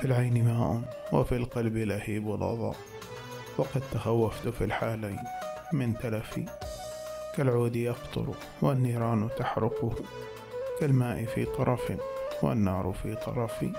في العين ماء وفي القلب لهيب لظى وقد تخوفت في الحالين من تلفي كالعود يقطر والنيران تحرقه كالماء في طرف والنار في طرفي